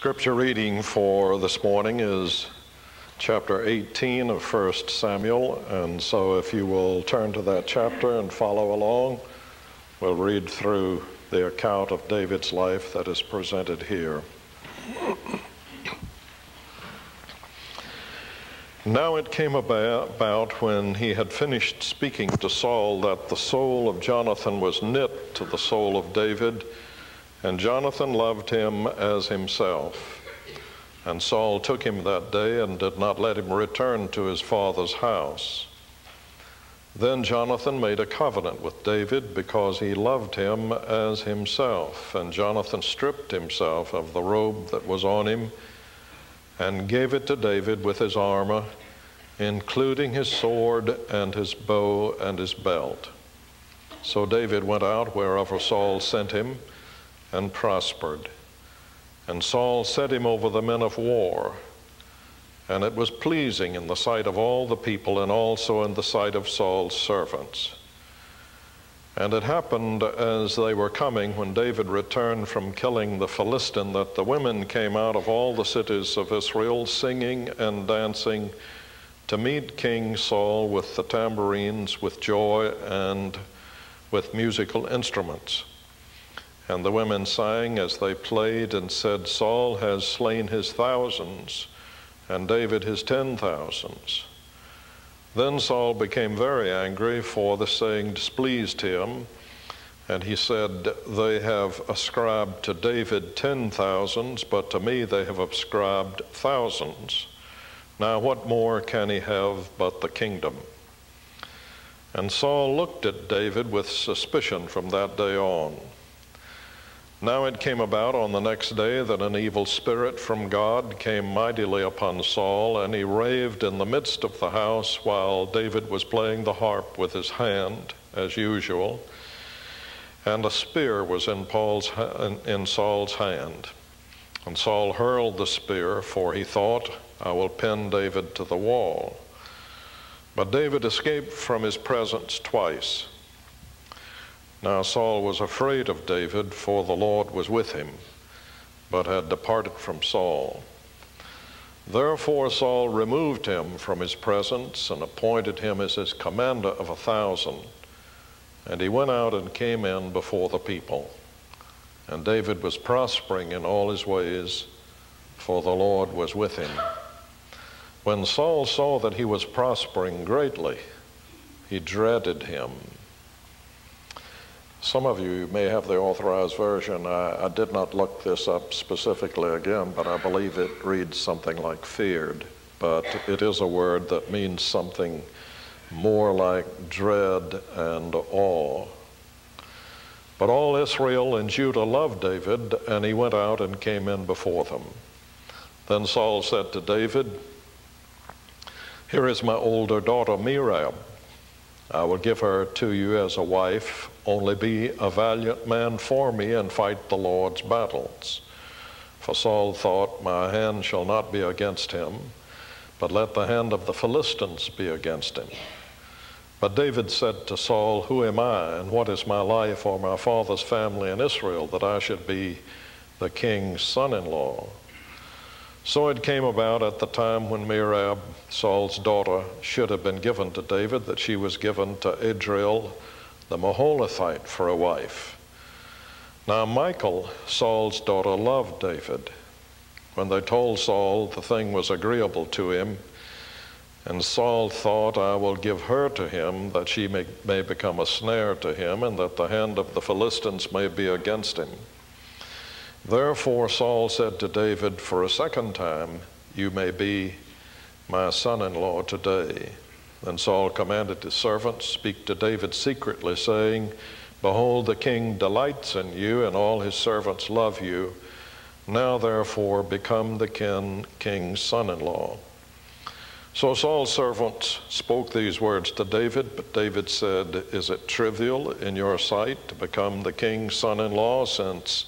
scripture reading for this morning is chapter 18 of 1 Samuel. And so if you will turn to that chapter and follow along, we'll read through the account of David's life that is presented here. Now it came about when he had finished speaking to Saul that the soul of Jonathan was knit to the soul of David, and Jonathan loved him as himself. And Saul took him that day and did not let him return to his father's house. Then Jonathan made a covenant with David because he loved him as himself. And Jonathan stripped himself of the robe that was on him and gave it to David with his armor, including his sword and his bow and his belt. So David went out wherever Saul sent him and prospered. And Saul set him over the men of war. And it was pleasing in the sight of all the people and also in the sight of Saul's servants. And it happened as they were coming, when David returned from killing the Philistine, that the women came out of all the cities of Israel, singing and dancing, to meet King Saul with the tambourines, with joy, and with musical instruments. And the women sang as they played and said, Saul has slain his thousands, and David his ten thousands. Then Saul became very angry, for the saying displeased him. And he said, They have ascribed to David ten thousands, but to me they have ascribed thousands. Now what more can he have but the kingdom? And Saul looked at David with suspicion from that day on. Now it came about on the next day that an evil spirit from God came mightily upon Saul, and he raved in the midst of the house while David was playing the harp with his hand, as usual. And a spear was in, Paul's, in Saul's hand. And Saul hurled the spear, for he thought, I will pin David to the wall. But David escaped from his presence twice. Now Saul was afraid of David, for the Lord was with him, but had departed from Saul. Therefore Saul removed him from his presence and appointed him as his commander of a thousand. And he went out and came in before the people. And David was prospering in all his ways, for the Lord was with him. When Saul saw that he was prospering greatly, he dreaded him some of you may have the authorized version. I, I, did not look this up specifically again, but I believe it reads something like feared. But it is a word that means something more like dread and awe. But all Israel and Judah loved David, and he went out and came in before them. Then Saul said to David, Here is my older daughter Merab. I will give her to you as a wife only be a valiant man for me and fight the Lord's battles. For Saul thought, My hand shall not be against him, but let the hand of the Philistines be against him. But David said to Saul, Who am I, and what is my life or my father's family in Israel, that I should be the king's son in law? So it came about at the time when Merab, Saul's daughter, should have been given to David, that she was given to Adriel the Meholathite for a wife. Now Michal, Saul's daughter, loved David. When they told Saul the thing was agreeable to him, and Saul thought, I will give her to him, that she may, may become a snare to him, and that the hand of the Philistines may be against him. Therefore Saul said to David for a second time, You may be my son in law today. Then Saul commanded his servants, Speak to David secretly, saying, Behold, the king delights in you, and all his servants love you. Now therefore become the king, king's son in law. So Saul's servants spoke these words to David, but David said, Is it trivial in your sight to become the king's son in law, since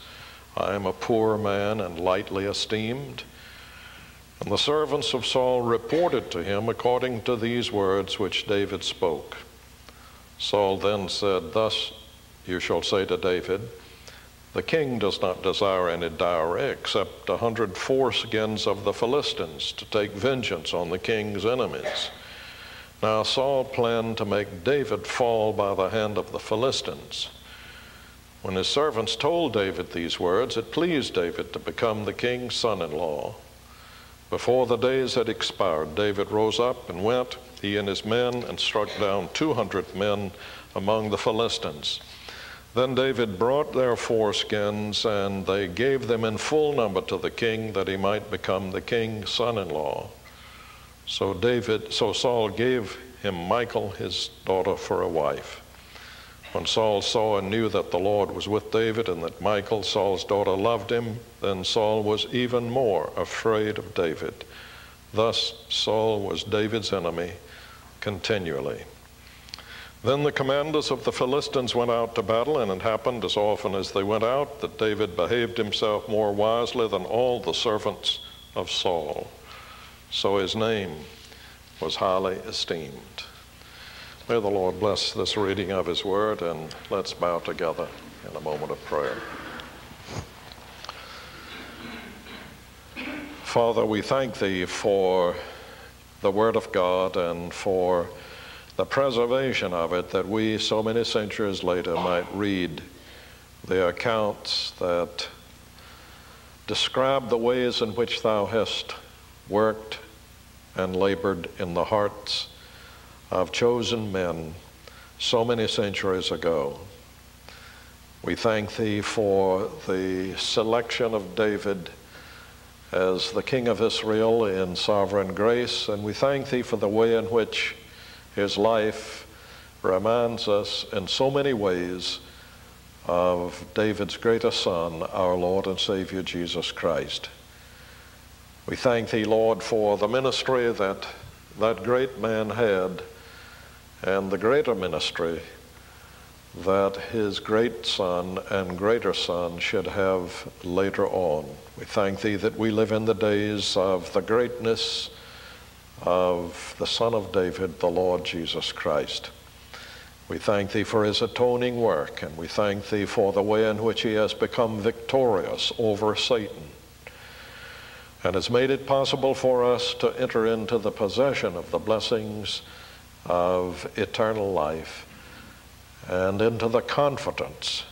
I am a poor man and lightly esteemed? And the servants of Saul reported to him according to these words which David spoke. Saul then said, Thus you shall say to David, The king does not desire any dowry except a hundred foreskins of the Philistines to take vengeance on the king's enemies. Now Saul planned to make David fall by the hand of the Philistines. When his servants told David these words, it pleased David to become the king's son in law. Before the days had expired, David rose up and went, he and his men, and struck down 200 men among the Philistines. Then David brought their foreskins, and they gave them in full number to the king, that he might become the king's son-in-law. So David, so Saul gave him Michal, his daughter, for a wife. When Saul saw and knew that the Lord was with David, and that Michal, Saul's daughter, loved him, then Saul was even more afraid of David. Thus Saul was David's enemy continually. Then the commanders of the Philistines went out to battle, and it happened as often as they went out that David behaved himself more wisely than all the servants of Saul. So his name was highly esteemed. May the Lord bless this reading of his word, and let's bow together in a moment of prayer. Father, we thank thee for the word of God and for the preservation of it, that we, so many centuries later, might read the accounts that describe the ways in which thou hast worked and labored in the hearts of chosen men so many centuries ago. We thank thee for the selection of David as the King of Israel in sovereign grace, and we thank thee for the way in which his life reminds us in so many ways of David's greatest son, our Lord and Savior Jesus Christ. We thank thee, Lord, for the ministry that that great man had and the greater ministry that his great son and greater son should have later on. We thank thee that we live in the days of the greatness of the Son of David, the Lord Jesus Christ. We thank thee for his atoning work, and we thank thee for the way in which he has become victorious over Satan and has made it possible for us to enter into the possession of the blessings of eternal life and into the confidence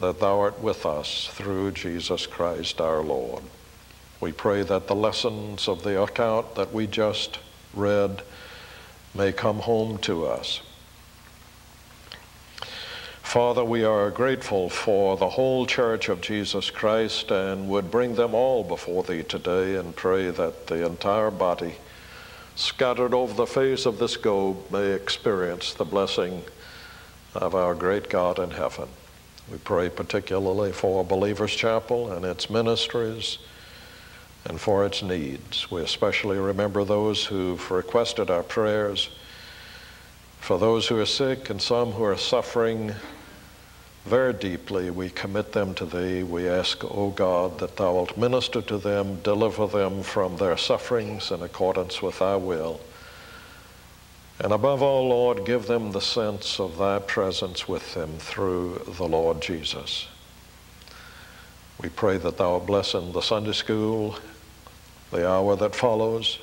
that thou art with us through Jesus Christ our Lord. We pray that the lessons of the account that we just read may come home to us. Father, we are grateful for the whole church of Jesus Christ and would bring them all before thee today and pray that the entire body scattered over the face of this globe may experience the blessing of our great God in heaven. We pray particularly for Believers Chapel and its ministries and for its needs. We especially remember those who've requested our prayers, for those who are sick and some who are suffering very deeply. We commit them to Thee. We ask, O God, that Thou wilt minister to them, deliver them from their sufferings in accordance with Thy will. And above all, Lord, give them the sense of Thy presence with them through the Lord Jesus. We pray that Thou bless in the Sunday school the hour that follows.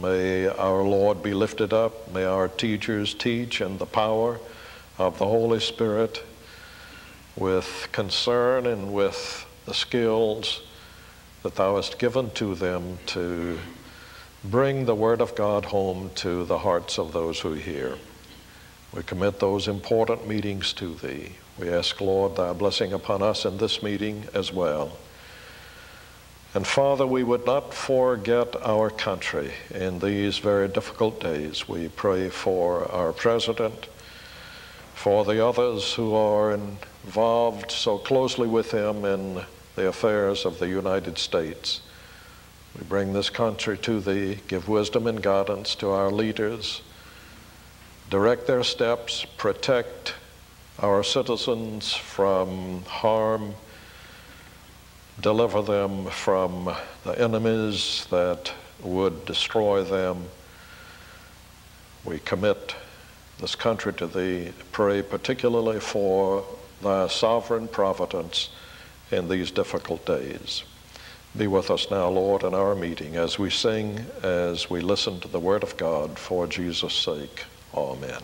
May our Lord be lifted up. May our teachers teach in the power of the Holy Spirit with concern and with the skills that Thou hast given to them to bring the Word of God home to the hearts of those who hear. We commit those important meetings to Thee. We ask, Lord, Thy blessing upon us in this meeting as well. And Father, we would not forget our country in these very difficult days. We pray for our president, for the others who are involved so closely with him in the affairs of the United States. We bring this country to thee, give wisdom and guidance to our leaders, direct their steps, protect our citizens from harm deliver them from the enemies that would destroy them. We commit this country to thee, pray particularly for thy sovereign providence in these difficult days. Be with us now, Lord, in our meeting as we sing, as we listen to the Word of God for Jesus' sake. Amen.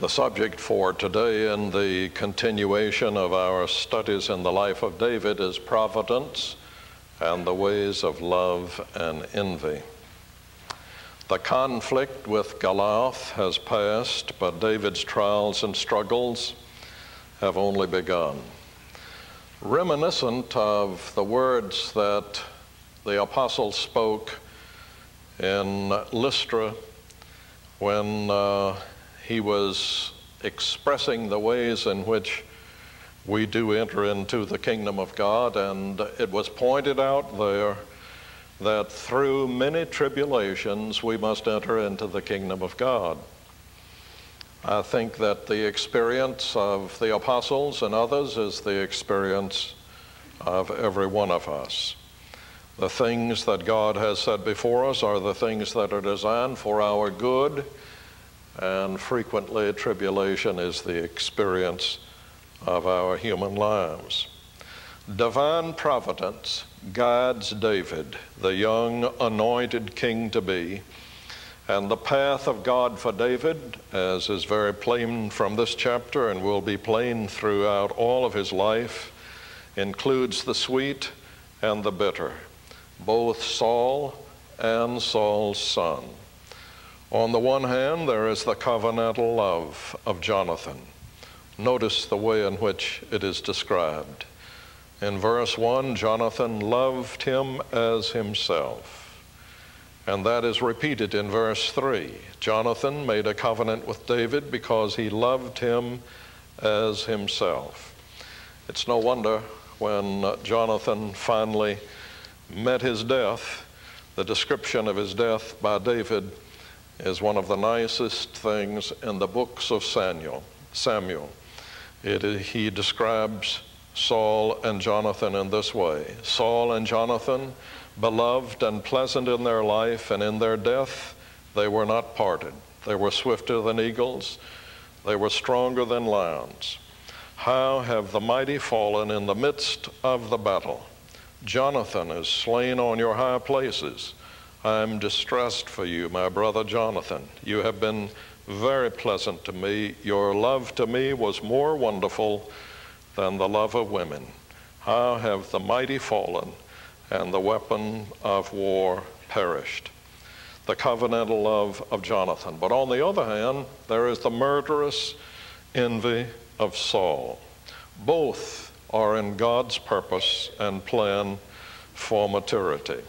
The subject for today in the continuation of our studies in the life of David is providence and the ways of love and envy. The conflict with Goliath has passed, but David's trials and struggles have only begun. Reminiscent of the words that the apostle spoke in Lystra when uh, he was expressing the ways in which we do enter into the kingdom of God, and it was pointed out there that through many tribulations we must enter into the kingdom of God. I think that the experience of the apostles and others is the experience of every one of us. The things that God has set before us are the things that are designed for our good and frequently tribulation is the experience of our human lives. Divine providence guides David, the young anointed king to be, and the path of God for David, as is very plain from this chapter and will be plain throughout all of his life, includes the sweet and the bitter, both Saul and Saul's son. On the one hand, there is the covenantal love of Jonathan. Notice the way in which it is described. In verse 1, Jonathan loved him as himself. And that is repeated in verse 3. Jonathan made a covenant with David because he loved him as himself. It's no wonder when Jonathan finally met his death, the description of his death by David is one of the nicest things in the books of Samuel. Samuel. It, he describes Saul and Jonathan in this way Saul and Jonathan, beloved and pleasant in their life, and in their death they were not parted. They were swifter than eagles, they were stronger than lions. How have the mighty fallen in the midst of the battle? Jonathan is slain on your high places. I'm distressed for you, my brother Jonathan. You have been very pleasant to me. Your love to me was more wonderful than the love of women. How have the mighty fallen and the weapon of war perished? The covenantal love of Jonathan. But on the other hand, there is the murderous envy of Saul. Both are in God's purpose and plan for maturity.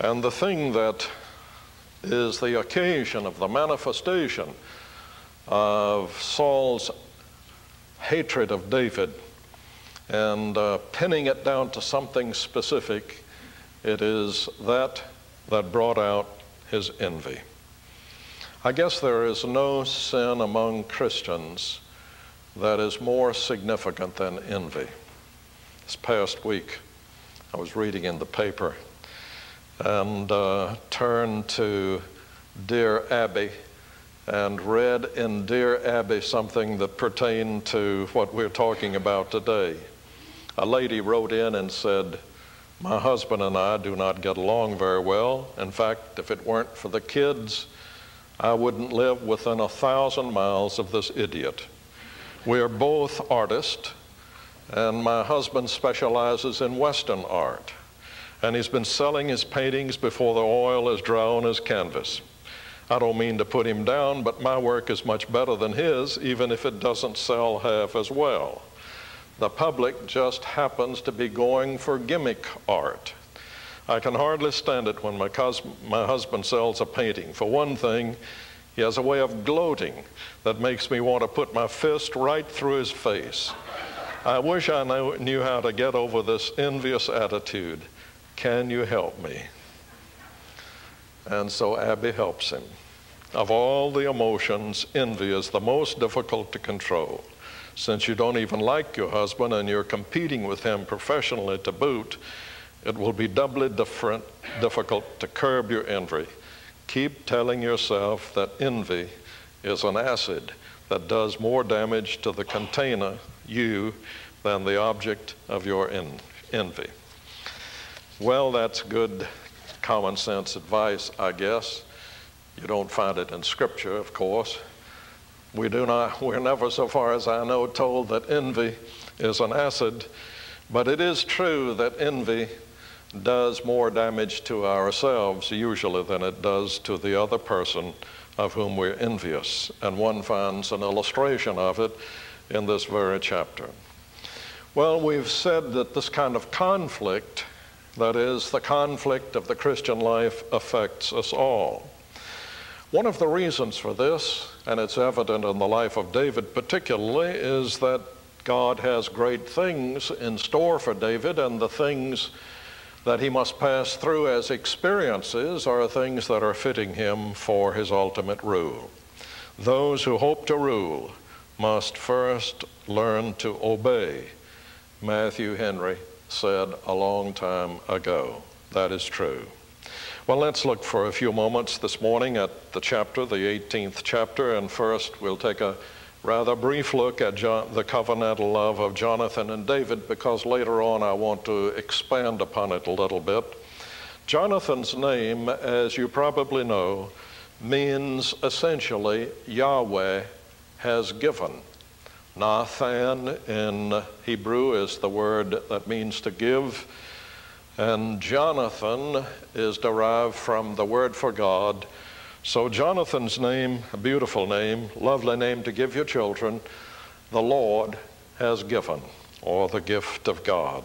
And the thing that is the occasion of the manifestation of Saul's hatred of David and uh, pinning it down to something specific, it is that that brought out his envy. I guess there is no sin among Christians that is more significant than envy. This past week, I was reading in the paper and uh, turned to Dear Abby and read in Dear Abby something that pertained to what we're talking about today. A lady wrote in and said, My husband and I do not get along very well. In fact, if it weren't for the kids, I wouldn't live within a thousand miles of this idiot. We are both artists, and my husband specializes in Western art and he's been selling his paintings before the oil is dry on his canvas. I don't mean to put him down, but my work is much better than his, even if it doesn't sell half as well. The public just happens to be going for gimmick art. I can hardly stand it when my, my husband sells a painting. For one thing, he has a way of gloating that makes me want to put my fist right through his face. I wish I knew how to get over this envious attitude. Can you help me? And so Abby helps him. Of all the emotions, envy is the most difficult to control. Since you don't even like your husband and you're competing with him professionally to boot, it will be doubly difficult to curb your envy. Keep telling yourself that envy is an acid that does more damage to the container, you, than the object of your en- envy. Well, that's good common sense advice, I guess. You don't find it in Scripture, of course. We do not, we're never, so far as I know, told that envy is an acid, but it is true that envy does more damage to ourselves usually than it does to the other person of whom we're envious. And one finds an illustration of it in this very chapter. Well, we've said that this kind of conflict, that is, the conflict of the Christian life, affects us all. One of the reasons for this, and it's evident in the life of David particularly, is that God has great things in store for David, and the things that he must pass through as experiences are things that are fitting him for his ultimate rule. Those who hope to rule must first learn to obey. Matthew Henry said a long time ago. That is true. Well, let's look for a few moments this morning at the chapter, the 18th chapter, and first we'll take a rather brief look at John, the covenantal love of Jonathan and David because later on I want to expand upon it a little bit. Jonathan's name, as you probably know, means essentially Yahweh has given. Nathan in Hebrew is the word that means to give, and Jonathan is derived from the word for God so, Jonathan's name, a beautiful name, lovely name to give your children, the Lord has given, or the gift of God.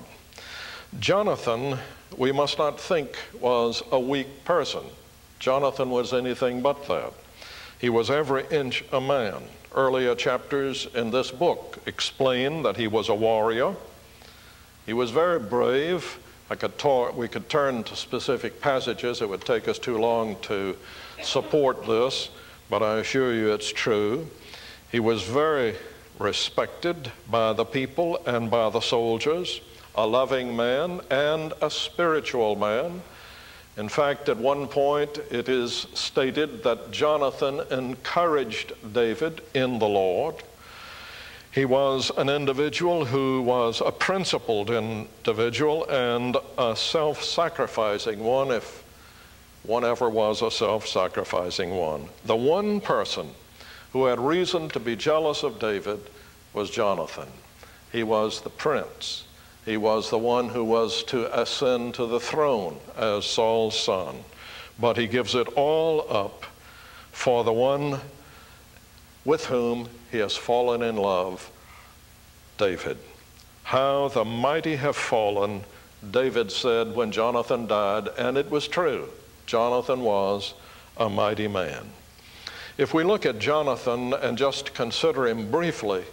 Jonathan, we must not think, was a weak person. Jonathan was anything but that. He was every inch a man. Earlier chapters in this book explain that he was a warrior. He was very brave. I could talk, we could turn to specific passages. It would take us too long to support this, but I assure you it's true. He was very respected by the people and by the soldiers, a loving man and a spiritual man. In fact, at one point it is stated that Jonathan encouraged David in the Lord. He was an individual who was a principled individual and a self sacrificing one, if one ever was a self sacrificing one. The one person who had reason to be jealous of David was Jonathan. He was the prince. He was the one who was to ascend to the throne as Saul's son. But he gives it all up for the one with whom he has fallen in love, David. How the mighty have fallen, David said when Jonathan died, and it was true. Jonathan was a mighty man. If we look at Jonathan and just consider him briefly,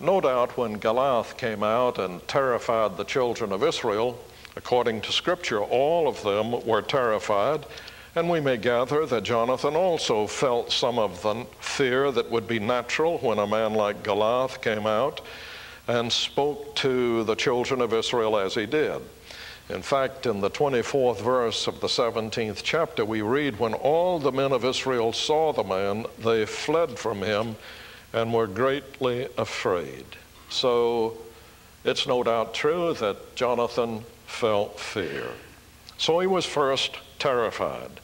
no doubt when Goliath came out and terrified the children of Israel, according to Scripture, all of them were terrified. And we may gather that Jonathan also felt some of the fear that would be natural when a man like Goliath came out and spoke to the children of Israel as he did. In fact, in the 24th verse of the 17th chapter, we read, When all the men of Israel saw the man, they fled from him and were greatly afraid. So it's no doubt true that Jonathan felt fear. So he was first terrified,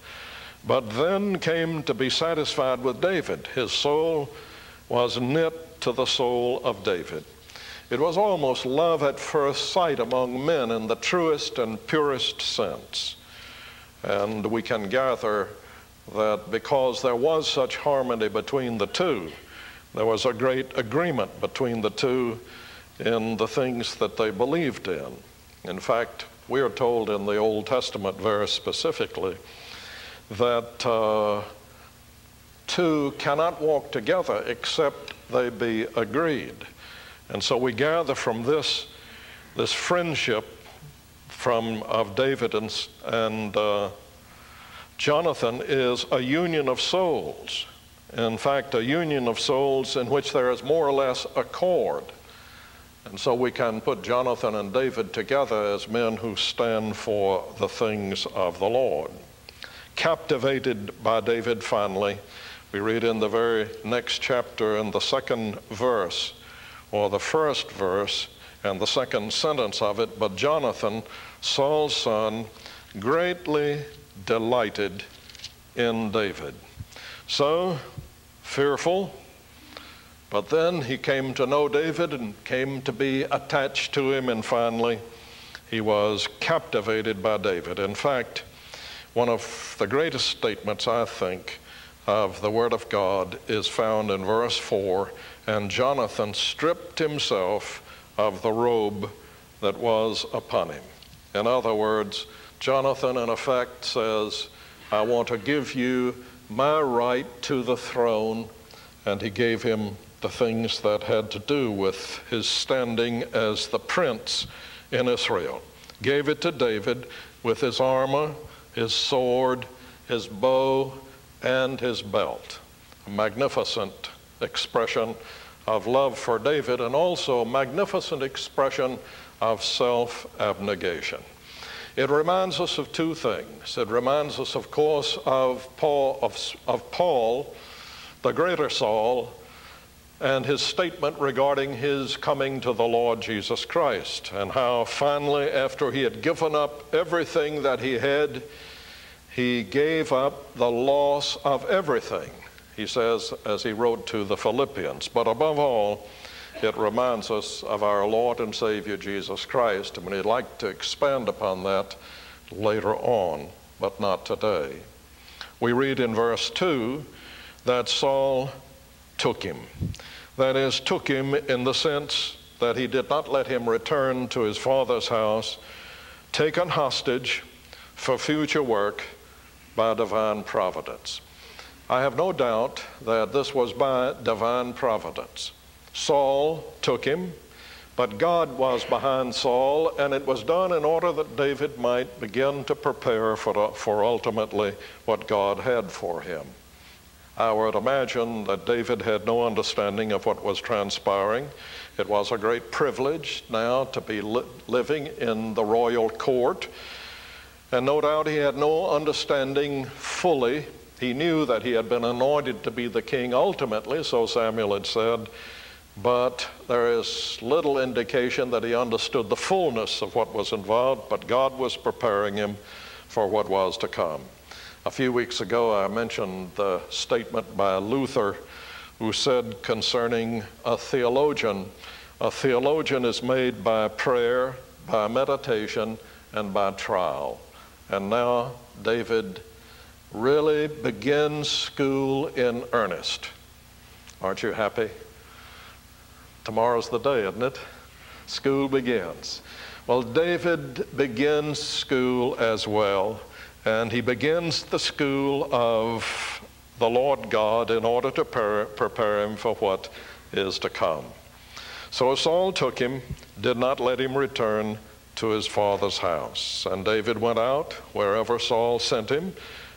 but then came to be satisfied with David. His soul was knit to the soul of David. It was almost love at first sight among men in the truest and purest sense. And we can gather that because there was such harmony between the two, there was a great agreement between the two in the things that they believed in. In fact, we are told in the Old Testament very specifically that uh, two cannot walk together except they be agreed. And so we gather from this, this friendship from, of David and, and uh, Jonathan is a union of souls. In fact, a union of souls in which there is more or less accord. And so we can put Jonathan and David together as men who stand for the things of the Lord. Captivated by David finally, We read in the very next chapter in the second verse, or the first verse, and the second sentence of it, but Jonathan, Saul's son, greatly delighted in David. So, fearful, but then he came to know David and came to be attached to him, and finally he was captivated by David. In fact, one of the greatest statements, I think, of the Word of God is found in verse 4 And Jonathan stripped himself of the robe that was upon him. In other words, Jonathan, in effect, says, I want to give you my right to the throne. And he gave him the things that had to do with his standing as the prince in Israel. Gave it to David with his armor, his sword, his bow, and his belt. A magnificent expression of love for David and also a magnificent expression of self abnegation. It reminds us of two things. It reminds us, of course, of Paul, of, of Paul the greater Saul, and his statement regarding his coming to the Lord Jesus Christ, and how finally, after he had given up everything that he had, he gave up the loss of everything, he says, as he wrote to the Philippians. But above all, it reminds us of our Lord and Savior Jesus Christ, and we'd like to expand upon that later on, but not today. We read in verse 2 that Saul took him. That is, took him in the sense that he did not let him return to his father's house, taken hostage for future work by divine providence. I have no doubt that this was by divine providence. Saul took him, but God was behind Saul, and it was done in order that David might begin to prepare for, for ultimately what God had for him. I would imagine that David had no understanding of what was transpiring. It was a great privilege now to be li- living in the royal court. And no doubt he had no understanding fully. He knew that he had been anointed to be the king ultimately, so Samuel had said, but there is little indication that he understood the fullness of what was involved, but God was preparing him for what was to come. A few weeks ago, I mentioned the statement by Luther who said concerning a theologian a theologian is made by prayer, by meditation, and by trial. And now David really begins school in earnest. Aren't you happy? Tomorrow's the day, isn't it? School begins. Well, David begins school as well. And he begins the school of the Lord God in order to prepare him for what is to come. So Saul took him, did not let him return to his father's house. And David went out wherever Saul sent him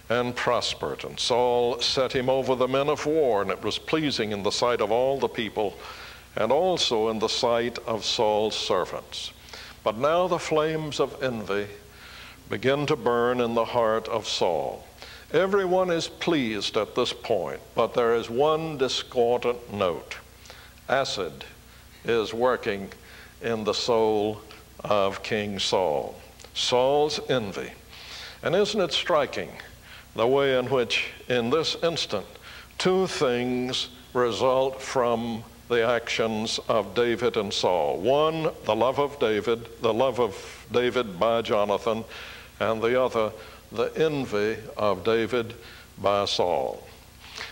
and prospered. And Saul set him over the men of war, and it was pleasing in the sight of all the people and also in the sight of Saul's servants. But now the flames of envy begin to burn in the heart of Saul. Everyone is pleased at this point, but there is one discordant note. Acid is working in the soul of King Saul. Saul's envy. And isn't it striking the way in which, in this instant, two things result from the actions of David and Saul? One, the love of David, the love of David by Jonathan, and the other, the envy of David by Saul.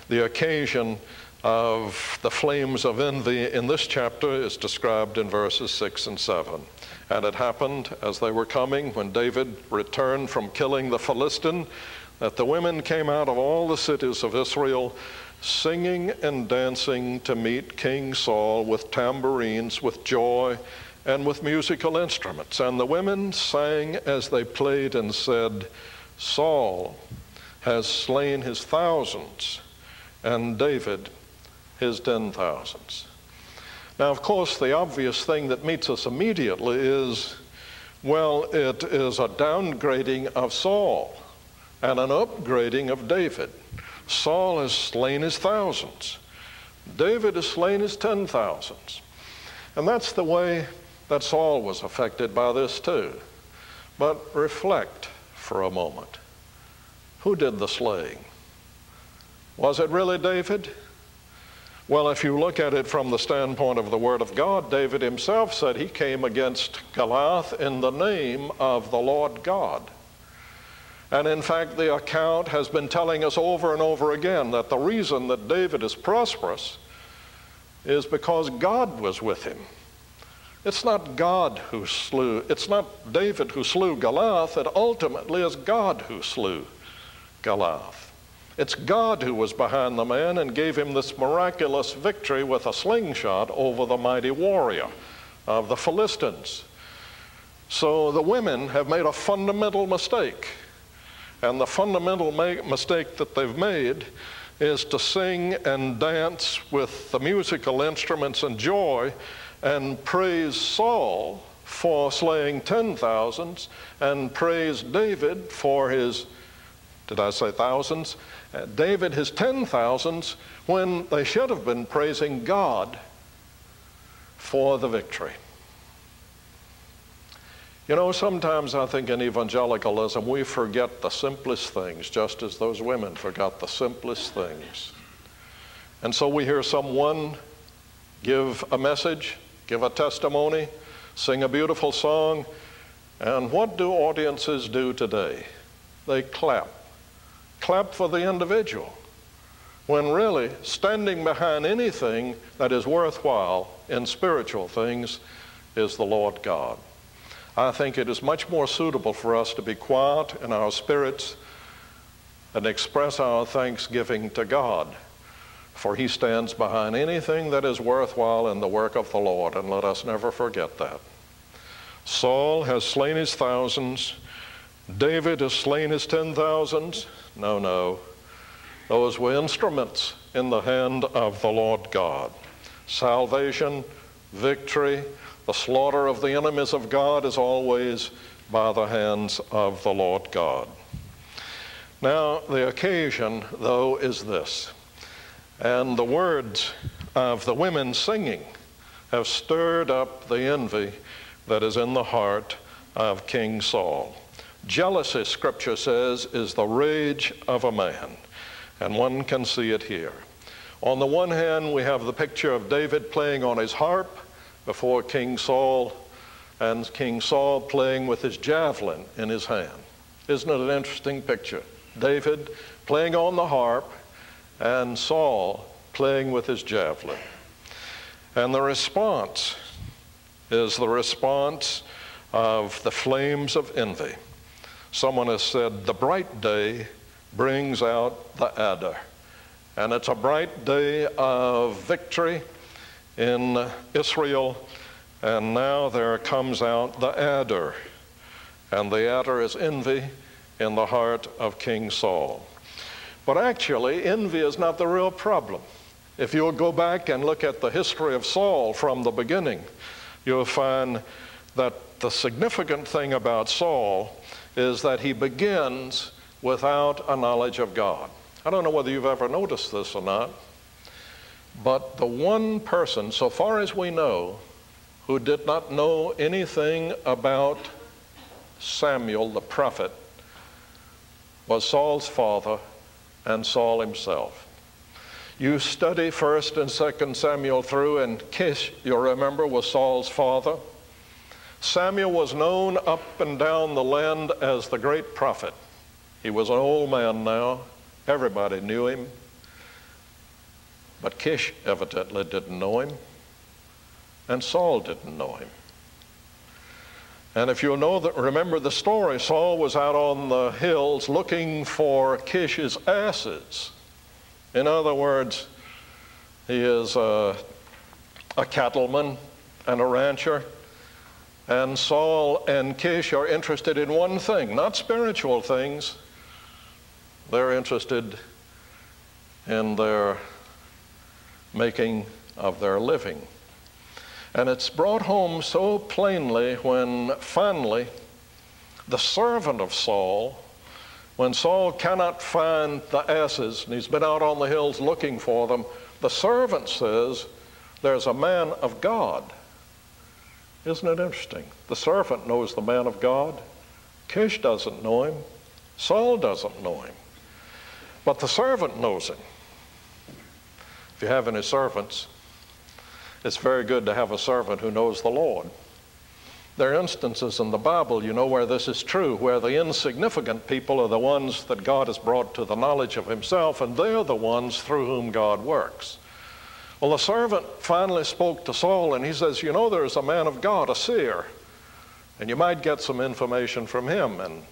The occasion of the flames of envy in this chapter is described in verses 6 and 7. And it happened as they were coming, when David returned from killing the Philistine, that the women came out of all the cities of Israel singing and dancing to meet King Saul with tambourines, with joy, and with musical instruments. And the women sang as they played and said, Saul has slain his thousands, and David his ten thousands. Now, of course, the obvious thing that meets us immediately is well, it is a downgrading of Saul and an upgrading of David. Saul has slain his thousands. David has slain his ten thousands. And that's the way that Saul was affected by this too. But reflect for a moment. Who did the slaying? Was it really David? Well, if you look at it from the standpoint of the Word of God, David himself said he came against Goliath in the name of the Lord God. And in fact, the account has been telling us over and over again that the reason that David is prosperous is because God was with him. It's not God who slew, it's not David who slew Goliath, it ultimately is God who slew Goliath. It's God who was behind the man and gave him this miraculous victory with a slingshot over the mighty warrior of the Philistines. So the women have made a fundamental mistake. And the fundamental mistake that they've made is to sing and dance with the musical instruments and joy and praise Saul for slaying ten thousands and praise David for his, did I say thousands? Uh, David his ten thousands when they should have been praising God for the victory. You know, sometimes I think in evangelicalism we forget the simplest things, just as those women forgot the simplest things. And so we hear someone give a message, give a testimony, sing a beautiful song, and what do audiences do today? They clap. Clap for the individual. When really, standing behind anything that is worthwhile in spiritual things is the Lord God. I think it is much more suitable for us to be quiet in our spirits and express our thanksgiving to God, for He stands behind anything that is worthwhile in the work of the Lord, and let us never forget that. Saul has slain his thousands, David has slain his ten thousands. No, no. Those were instruments in the hand of the Lord God. Salvation, victory, the slaughter of the enemies of God is always by the hands of the Lord God. Now, the occasion, though, is this. And the words of the women singing have stirred up the envy that is in the heart of King Saul. Jealousy, Scripture says, is the rage of a man, and one can see it here. On the one hand, we have the picture of David playing on his harp before King Saul, and King Saul playing with his javelin in his hand. Isn't it an interesting picture? David playing on the harp, and Saul playing with his javelin. And the response is the response of the flames of envy. Someone has said, the bright day brings out the adder. And it's a bright day of victory in Israel, and now there comes out the adder. And the adder is envy in the heart of King Saul. But actually, envy is not the real problem. If you'll go back and look at the history of Saul from the beginning, you'll find that the significant thing about Saul is that he begins without a knowledge of God. I don't know whether you've ever noticed this or not, but the one person, so far as we know, who did not know anything about Samuel the prophet was Saul's father and Saul himself. You study 1st and 2nd Samuel through, and Kish, you'll remember, was Saul's father. Samuel was known up and down the land as the great prophet. He was an old man now. Everybody knew him. But Kish evidently didn't know him, and Saul didn't know him. And if you'll know that, remember the story, Saul was out on the hills looking for Kish's asses. In other words, he is a, a cattleman and a rancher. And Saul and Kish are interested in one thing, not spiritual things. They're interested in their making of their living. And it's brought home so plainly when finally the servant of Saul When Saul cannot find the asses and he's been out on the hills looking for them, the servant says, There's a man of God. Isn't it interesting? The servant knows the man of God. Kish doesn't know him. Saul doesn't know him. But the servant knows him. If you have any servants, it's very good to have a servant who knows the Lord. There are instances in the Bible, you know, where this is true, where the insignificant people are the ones that God has brought to the knowledge of Himself, and they're the ones through whom God works. Well, the servant finally spoke to Saul, and he says, You know, there's a man of God, a seer, and you might get some information from him. And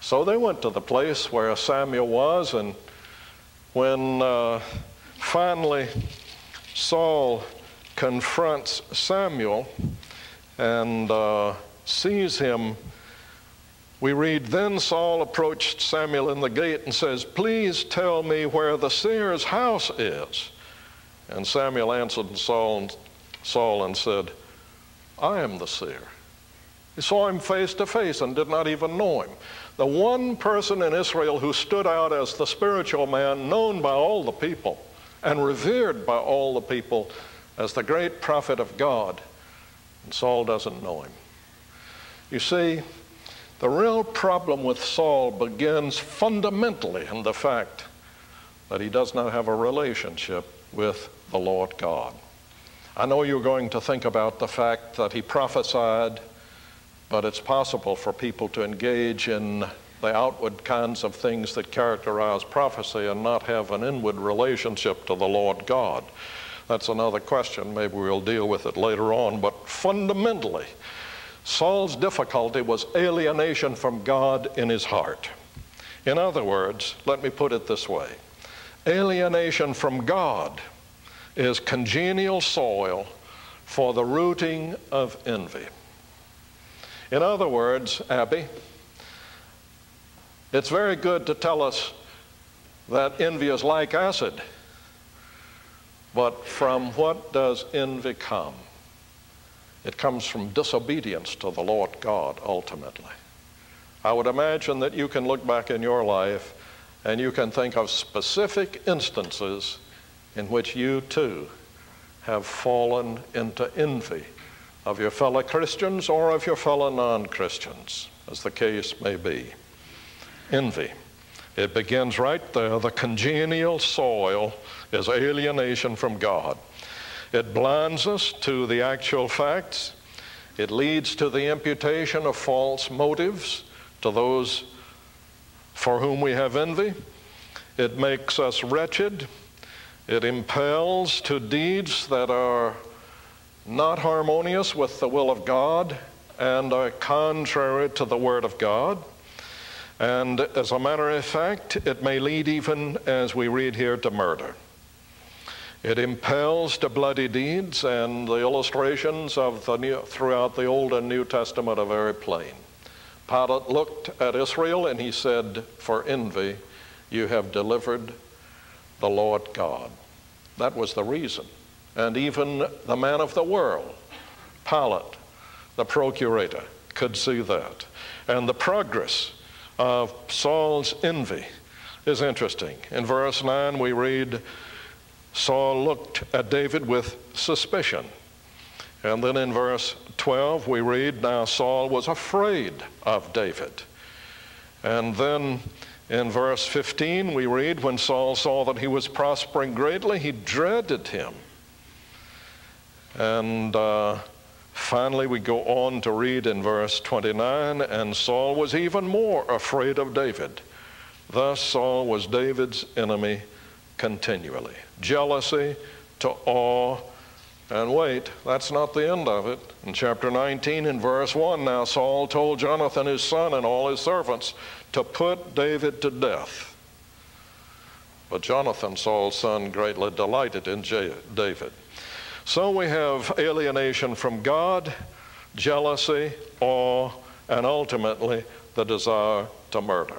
so they went to the place where Samuel was, and when uh, finally Saul confronts Samuel, and uh, sees him, we read, Then Saul approached Samuel in the gate and says, Please tell me where the seer's house is. And Samuel answered Saul, Saul and said, I am the seer. He saw him face to face and did not even know him. The one person in Israel who stood out as the spiritual man, known by all the people and revered by all the people as the great prophet of God and Saul doesn't know him. You see, the real problem with Saul begins fundamentally in the fact that he does not have a relationship with the Lord God. I know you're going to think about the fact that he prophesied, but it's possible for people to engage in the outward kinds of things that characterize prophecy and not have an inward relationship to the Lord God. That's another question. Maybe we'll deal with it later on. But fundamentally, Saul's difficulty was alienation from God in his heart. In other words, let me put it this way alienation from God is congenial soil for the rooting of envy. In other words, Abby, it's very good to tell us that envy is like acid. But from what does envy come? It comes from disobedience to the Lord God ultimately. I would imagine that you can look back in your life and you can think of specific instances in which you too have fallen into envy of your fellow Christians or of your fellow non Christians, as the case may be. Envy. It begins right there, the congenial soil is alienation from God. It blinds us to the actual facts. It leads to the imputation of false motives to those for whom we have envy. It makes us wretched. It impels to deeds that are not harmonious with the will of God and are contrary to the Word of God. And as a matter of fact, it may lead even, as we read here, to murder. It impels to bloody deeds, and the illustrations of the new, throughout the Old and New Testament are very plain. Pilate looked at Israel and he said, For envy, you have delivered the Lord God. That was the reason. And even the man of the world, Pilate, the procurator, could see that. And the progress of Saul's envy is interesting. In verse 9, we read, Saul looked at David with suspicion. And then in verse 12, we read, Now Saul was afraid of David. And then in verse 15, we read, When Saul saw that he was prospering greatly, he dreaded him. And uh, finally, we go on to read in verse 29, And Saul was even more afraid of David. Thus, Saul was David's enemy continually. Jealousy to awe. And wait, that's not the end of it. In chapter 19, in verse 1, now Saul told Jonathan his son and all his servants to put David to death. But Jonathan, Saul's son, greatly delighted in David. So we have alienation from God, jealousy, awe, and ultimately the desire to murder.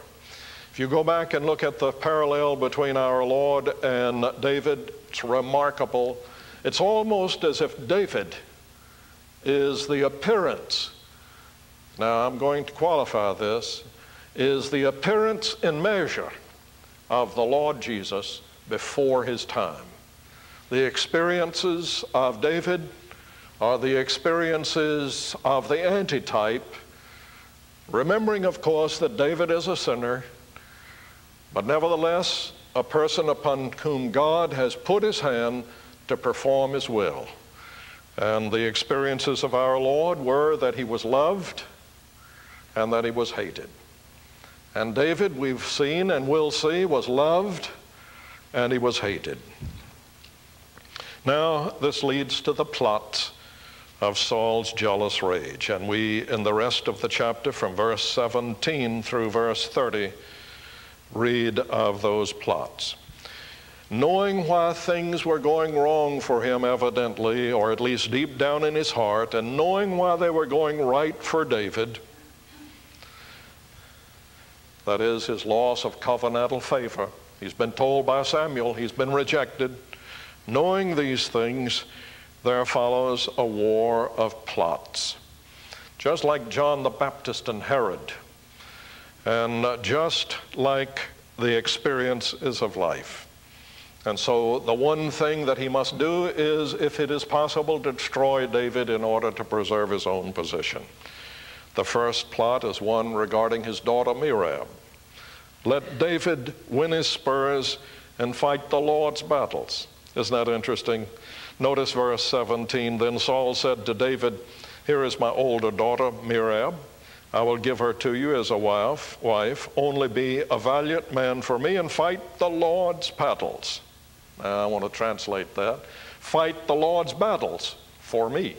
If you go back and look at the parallel between our Lord and David, it's remarkable. It's almost as if David is the appearance. Now, I'm going to qualify this. is the appearance in measure of the Lord Jesus before his time. The experiences of David are the experiences of the antitype, remembering, of course, that David is a sinner, but nevertheless a person upon whom God has put his hand to perform his will. And the experiences of our Lord were that he was loved and that he was hated. And David, we've seen and will see, was loved and he was hated. Now, this leads to the plot of Saul's jealous rage. And we, in the rest of the chapter, from verse 17 through verse 30, read of those plots. Knowing why things were going wrong for him, evidently, or at least deep down in his heart, and knowing why they were going right for David, that is, his loss of covenantal favor. He's been told by Samuel he's been rejected. Knowing these things, there follows a war of plots. Just like John the Baptist and Herod, and just like the experiences of life. And so the one thing that he must do is, if it is possible, destroy David in order to preserve his own position. The first plot is one regarding his daughter Merab. Let David win his spurs and fight the Lord's battles. Isn't that interesting? Notice verse 17. Then Saul said to David, Here is my older daughter, Merab. I will give her to you as a wife, wife. Only be a valiant man for me and fight the Lord's battles. Now, I want to translate that. Fight the Lord's battles for me.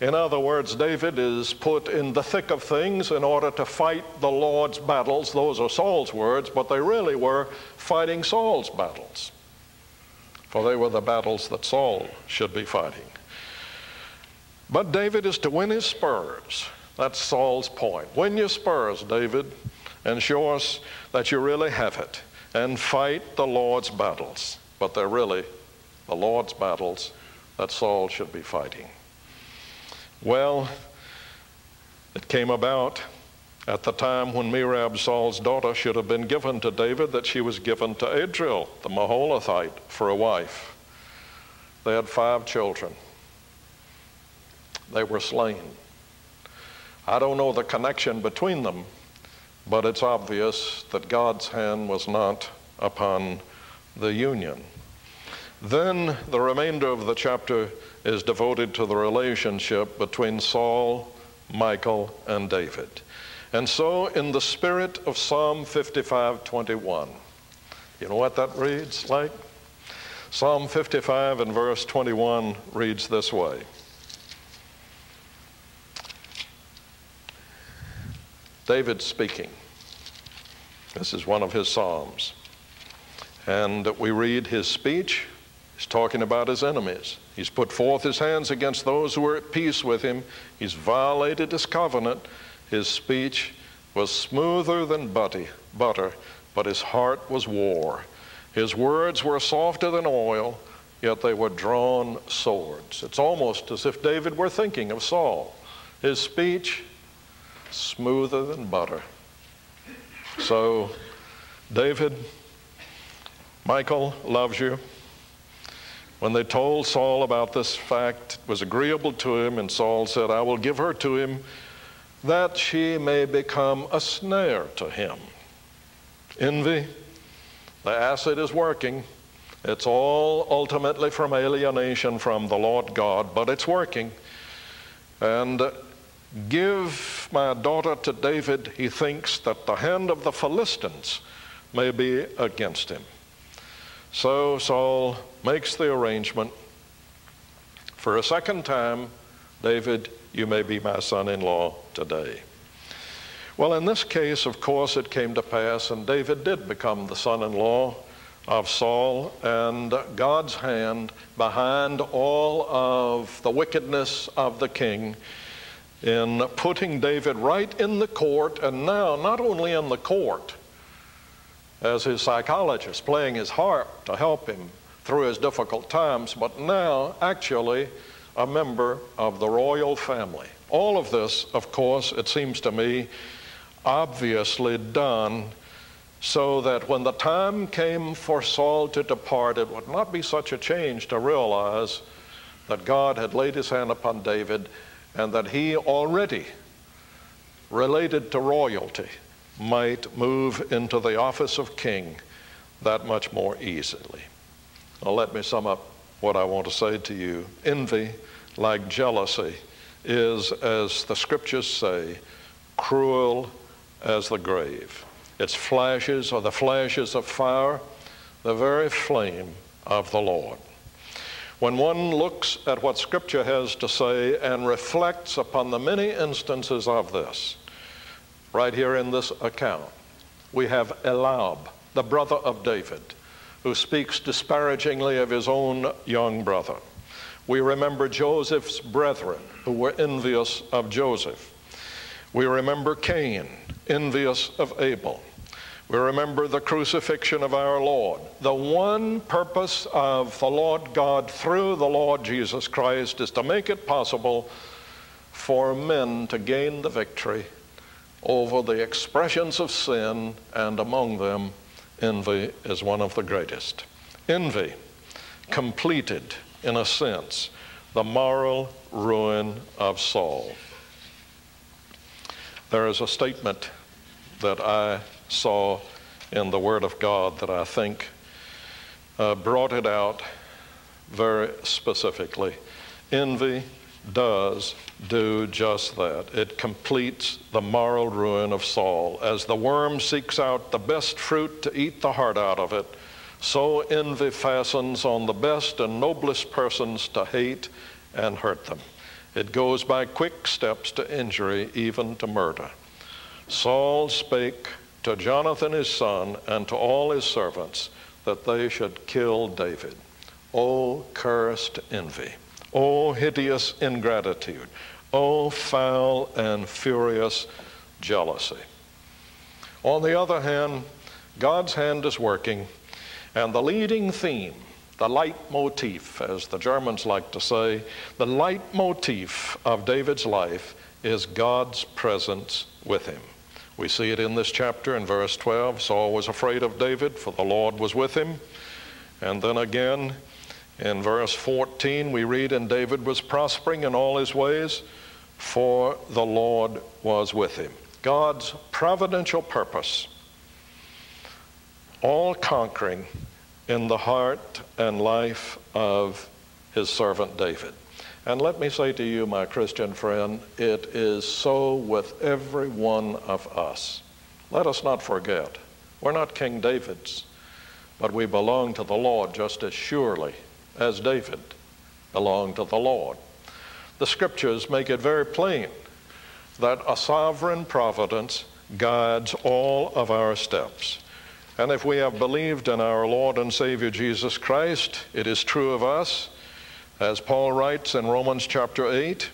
In other words, David is put in the thick of things in order to fight the Lord's battles. Those are Saul's words, but they really were fighting Saul's battles for they were the battles that Saul should be fighting. But David is to win his spurs. That's Saul's point. Win your spurs, David, and show us that you really have it, and fight the Lord's battles. But they're really the Lord's battles that Saul should be fighting. Well, it came about at the time when Merab, Saul's daughter, should have been given to David, that she was given to Adriel, the Meholathite, for a wife. They had five children. They were slain. I don't know the connection between them, but it's obvious that God's hand was not upon the union. Then the remainder of the chapter is devoted to the relationship between Saul, Michal, and David. And so, in the spirit of Psalm 55 21, you know what that reads like? Psalm 55 and verse 21 reads this way David speaking. This is one of his Psalms. And we read his speech. He's talking about his enemies. He's put forth his hands against those who are at peace with him. He's violated his covenant. His speech was smoother than butter, but his heart was war. His words were softer than oil, yet they were drawn swords. It's almost as if David were thinking of Saul. His speech, smoother than butter. So, David, Michal loves you. When they told Saul about this fact, it was agreeable to him, and Saul said, I will give her to him that she may become a snare to him. Envy, the acid is working. It's all ultimately from alienation from the Lord God, but it's working. And give my daughter to David, he thinks that the hand of the Philistines may be against him. So Saul makes the arrangement. For a second time, David you may be my son in law today. Well, in this case, of course, it came to pass, and David did become the son in law of Saul, and God's hand behind all of the wickedness of the king in putting David right in the court, and now not only in the court as his psychologist, playing his harp to help him through his difficult times, but now actually a member of the royal family. All of this, of course, it seems to me, obviously done so that when the time came for Saul to depart, it would not be such a change to realize that God had laid his hand upon David and that he already, related to royalty, might move into the office of king that much more easily. Now, let me sum up what I want to say to you. Envy, like jealousy, is, as the scriptures say, cruel as the grave. Its flashes are the flashes of fire, the very flame of the Lord. When one looks at what Scripture has to say and reflects upon the many instances of this, right here in this account, we have Eliab, the brother of David, who speaks disparagingly of his own young brother. We remember Joseph's brethren who were envious of Joseph. We remember Cain, envious of Abel. We remember the crucifixion of our Lord. The one purpose of the Lord God through the Lord Jesus Christ is to make it possible for men to gain the victory over the expressions of sin, and among them, envy is one of the greatest. Envy completed, in a sense, the moral ruin of Saul. There is a statement that I saw in the Word of God that I think uh, brought it out very specifically. Envy does do just that. It completes the moral ruin of Saul. As the worm seeks out the best fruit to eat the heart out of it, so envy fastens on the best and noblest persons to hate and hurt them. It goes by quick steps to injury, even to murder. Saul spake to Jonathan his son and to all his servants that they should kill David. O cursed envy! O hideous ingratitude! O foul and furious jealousy! On the other hand, God's hand is working, and the leading theme, the leitmotif, as the Germans like to say, the leitmotif of David's life is God's presence with him. We see it in this chapter in verse 12. Saul was afraid of David, for the Lord was with him. And then again in verse 14, we read, And David was prospering in all his ways, for the Lord was with him. God's providential purpose, all conquering in the heart and life of his servant David. And let me say to you, my Christian friend, it is so with every one of us. Let us not forget, we're not King David's, but we belong to the Lord just as surely as David belonged to the Lord. The scriptures make it very plain that a sovereign providence guides all of our steps. And if we have believed in our Lord and Savior Jesus Christ, it is true of us as Paul writes in Romans chapter 8,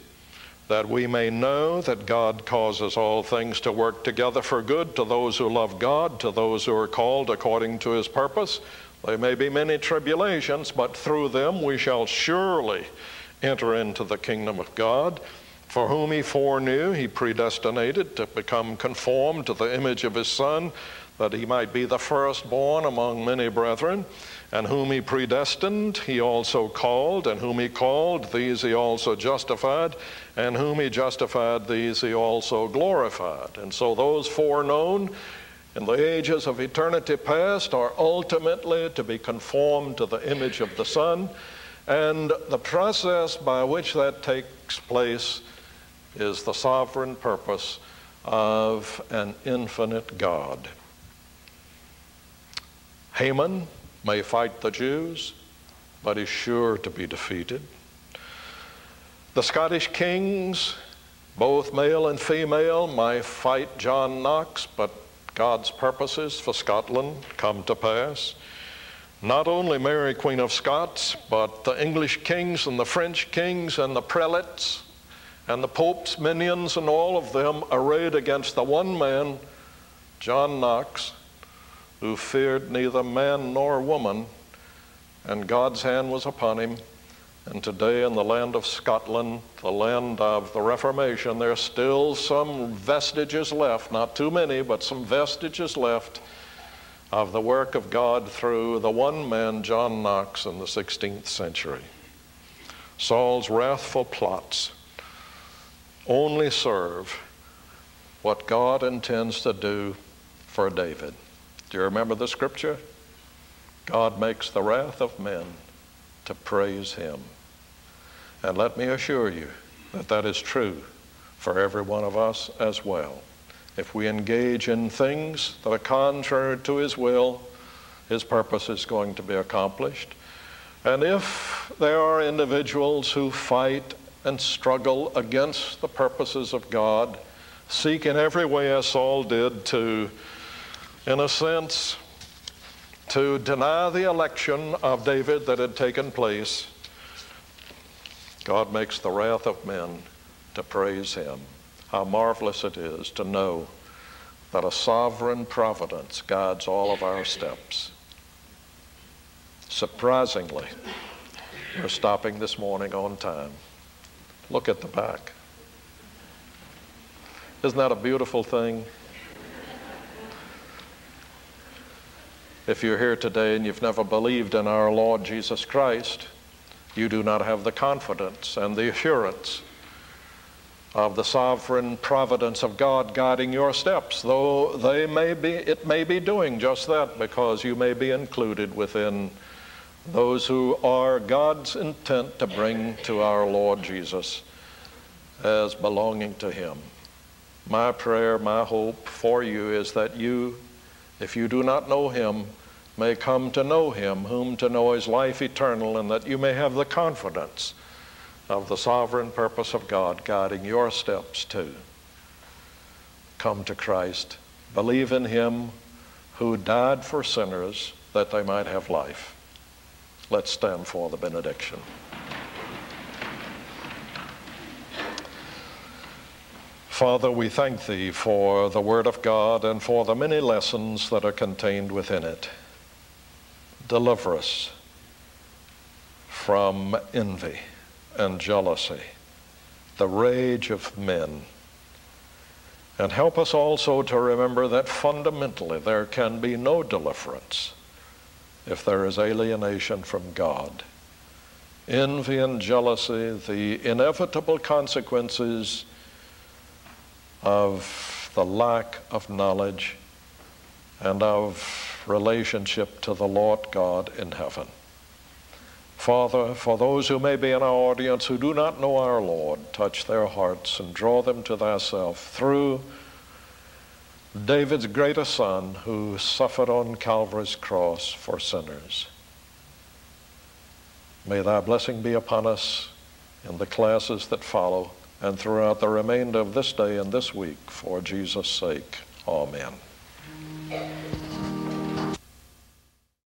that we may know that God causes all things to work together for good to those who love God, to those who are called according to his purpose. There may be many tribulations, but through them we shall surely enter into the kingdom of God. For whom he foreknew, he predestinated to become conformed to the image of his Son, that he might be the firstborn among many brethren. And whom he predestined, he also called, and whom he called, these he also justified, and whom he justified, these he also glorified. And so those foreknown in the ages of eternity past are ultimately to be conformed to the image of the Son. And the process by which that takes place is the sovereign purpose of an infinite God. Haman may fight the Jews, but is sure to be defeated. The Scottish kings, both male and female, may fight John Knox, but God's purposes for Scotland come to pass. Not only Mary, Queen of Scots, but the English kings and the French kings and the prelates and the Pope's minions and all of them arrayed against the one man, John Knox, who feared neither man nor woman, and God's hand was upon him, And today, in the land of Scotland, the land of the Reformation, there's still some vestiges left, not too many, but some vestiges left of the work of God through the one man, John Knox, in the 16th century. Saul's wrathful plots only serve what God intends to do for David. Do you remember the scripture? God makes the wrath of men to praise him. And let me assure you that that is true for every one of us as well. If we engage in things that are contrary to His will, His purpose is going to be accomplished. And if there are individuals who fight and struggle against the purposes of God, seek in every way, as Saul did, to, in a sense, to deny the election of David that had taken place, God makes the wrath of men to praise him. How marvelous it is to know that a sovereign providence guides all of our steps. Surprisingly, we're stopping this morning on time. Look at the back. Isn't that a beautiful thing? If you're here today and you've never believed in our Lord Jesus Christ, you do not have the confidence and the assurance of the sovereign providence of God guiding your steps, though they may be, it may be doing just that because you may be included within those who are God's intent to bring to our Lord Jesus as belonging to Him. My prayer, my hope for you is that you, if you do not know Him, may come to know him, whom to know is life eternal, and that you may have the confidence of the sovereign purpose of God guiding your steps too. Come to Christ, believe in him who died for sinners that they might have life. Let's stand for the benediction. Father, we thank Thee for the Word of God and for the many lessons that are contained within it deliver us from envy and jealousy, the rage of men. And help us also to remember that fundamentally there can be no deliverance if there is alienation from God. Envy and jealousy, the inevitable consequences of the lack of knowledge and of relationship to the Lord God in heaven. Father, for those who may be in our audience who do not know our Lord, touch their hearts and draw them to thyself through David's greatest son who suffered on Calvary's cross for sinners. May thy blessing be upon us in the classes that follow and throughout the remainder of this day and this week for Jesus' sake. Amen.